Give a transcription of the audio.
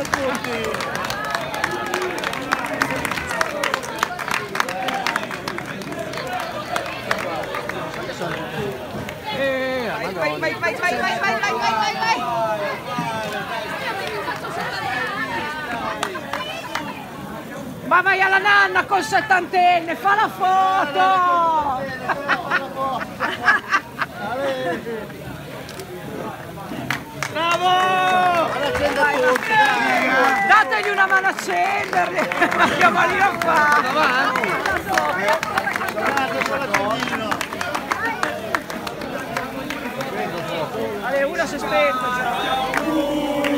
a tutti. Eh, vai, vai, vai, vai, vai, vai, vai, vai, vai, vai. Vai alla nanna col settantenne, fa la foto! Dagli una mano a scenderli! Ma che malino fa! fare! Davanti! Allora, una si spenta!